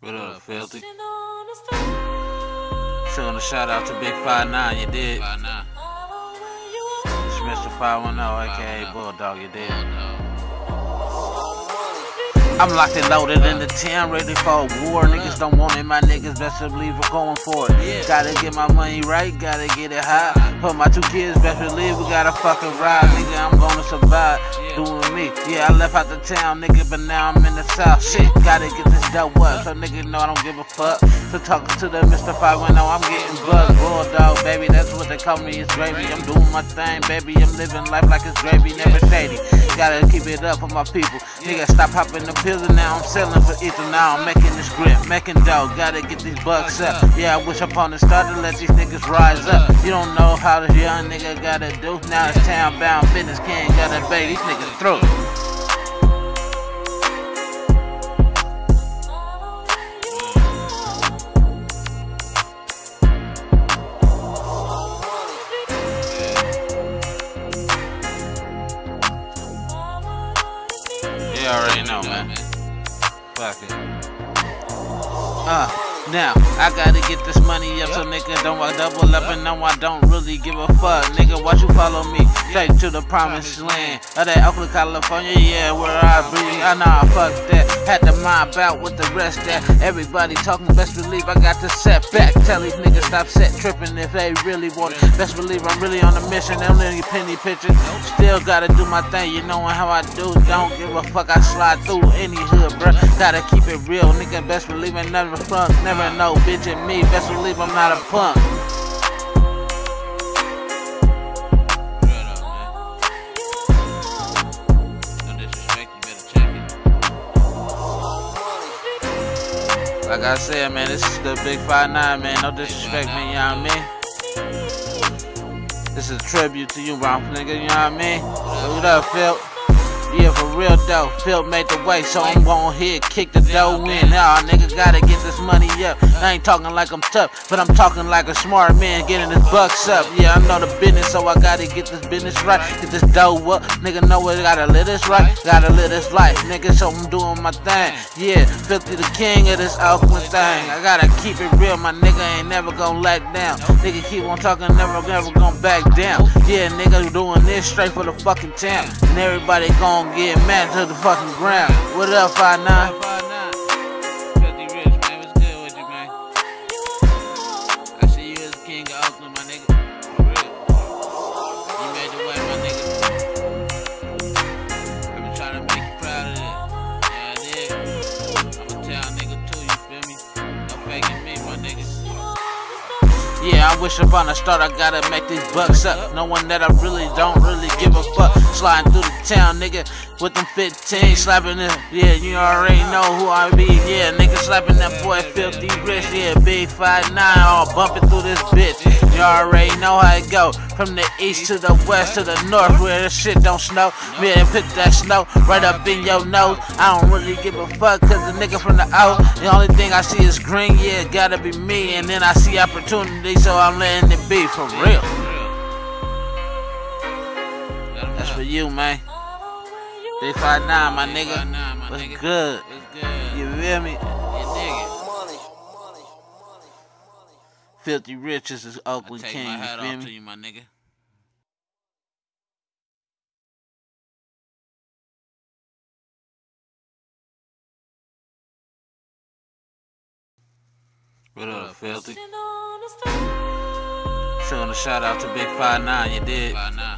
What up, Filthy? Showing a shout out to Big 5'9, you did. Five nine. It's Mr. 510, aka Bulldog, you did. I'm locked and loaded in the 10, ready for a war. Niggas don't want it, my niggas best believe we're going for it. Gotta get my money right, gotta get it high. Put my two kids, best believe we gotta fucking ride. Nigga, I'm gonna survive. Doing me. Yeah, I left out the town, nigga, but now I'm in the south. Shit, gotta get this dope up. So nigga know I don't give a fuck. So talking to the Mr. 510, I'm getting buzzed. Bulldog, baby, that's what they call me, it's gravy. I'm doing my thing, baby. I'm living life like it's gravy, never shady. Gotta keep it up for my people. Nigga, stop popping the pills and now I'm selling for ether. Now I'm making this grip, making dough. Gotta get these bucks up. Yeah, I wish upon the start to let these niggas rise up. You don't know how this young nigga gotta do. Now it's town bound business. Can't gotta pay these niggas through. You already know, man. Fuck it. Uh, now, I gotta get this money up so nigga don't I double up and no I don't really give a fuck. Nigga, watch you follow me straight to the promised land of that Oakland, California, yeah, where I breathe. I know, fuck that. Had to mind out with the rest that everybody talking. Best believe I got to set back. Tell these niggas stop set tripping if they really want it. Best believe I'm really on a mission. Them little penny pictures. Still gotta do my thing, you knowin' how I do. Don't give a fuck, I slide through any hood, bruh. Gotta keep it real, nigga. Best believe I never front. Never know, bitch, and me. Best believe I'm not a punk. Like I said, man, this is the big Five Nine, man. No disrespect, man, you know what I mean? This is a tribute to you, bro, nigga, you know what I mean? What up, Phil? Yeah, for real though, Phil made the way, so I'm gon' hit, kick the dough in. Nah, nigga gotta get this money up. I ain't talking like I'm tough, but I'm talking like a smart man getting his bucks up. Yeah, I know the business, so I gotta get this business right. Get this dough up, nigga know it, gotta live this right, gotta live this life, nigga, so I'm doing my thing. Yeah, 50 the king of this Oakland thing. I gotta keep it real, my nigga ain't never gonna let down. Nigga keep on talking, never, never gonna back down. Yeah, nigga doing this straight for the fucking town. And everybody gon' get mad to the fucking ground. What up, 5'9? Five nine. Yeah, I wish upon a start I gotta make these bucks up. Knowing that I really don't really give a fuck. Sliding through the town, nigga, with them 15 slapping it. Yeah, you already know who I be. Yeah, nigga slapping that boy filthy rich. Yeah, big 5'9, all bumping through this bitch. You already know how it go. From the east to the west to the north where the shit don't snow. Man, put that snow right up in your nose. I don't really give a fuck cause the nigga from the out. The only thing I see is green, yeah, gotta be me. And then I see opportunity, so I'm letting it be for real. That's for you, man. Big 5'9, my nigga. What's good? You feel me? Filthy Rich is his I Oakland take King, my you hat feel off to me? you, my nigga. What up, Filthy? Showing a shout out to Big 5'9, you did. Five nine. It's Mr. 5